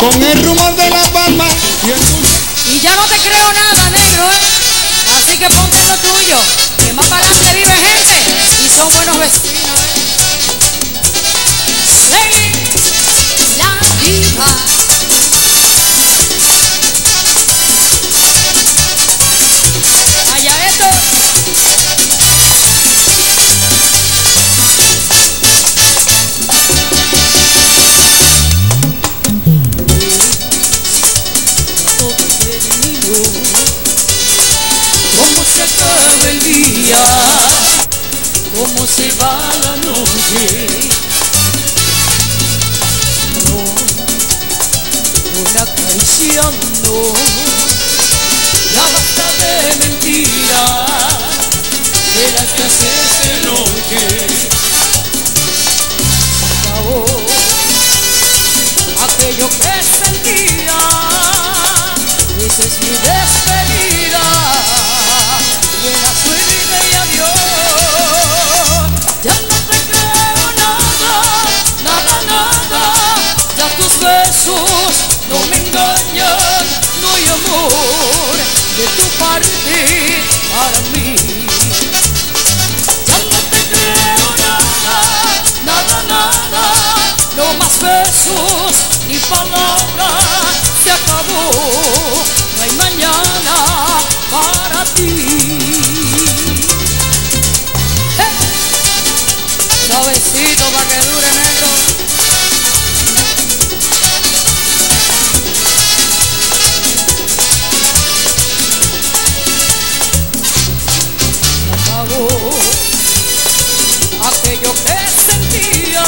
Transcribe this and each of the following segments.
con el rumor de la palma y el dulce. Y ya no te creo nada, negro, ¿eh? Así que ponte lo tuyo, que más para adelante vive gente y son buenos vecinos, acaba el día, cómo se va la noche. No, no acariciando, ya basta de mentira, de las que haces de noche. Acabó aquello que sentía. Esa es mi despedida. No hay amor de tu parte para mí. aquello que sentía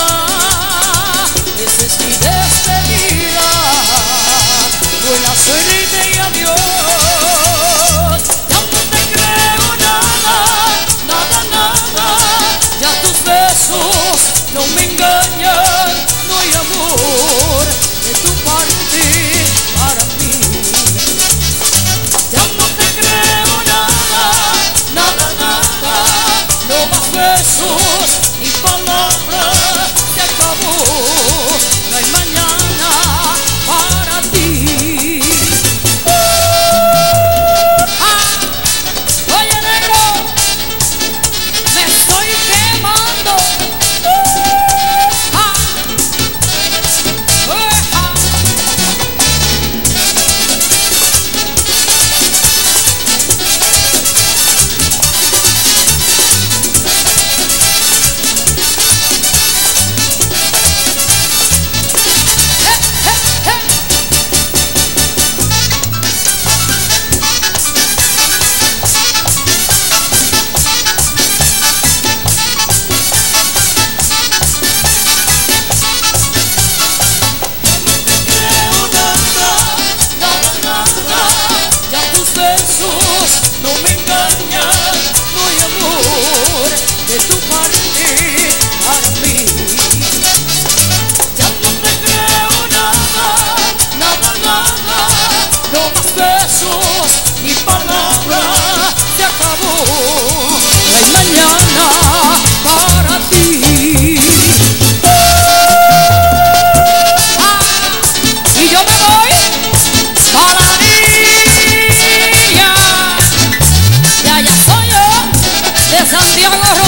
necesité despedida buena suerte y adiós ya no te creo nada nada nada. Ya tus besos no me engañan. Sabiha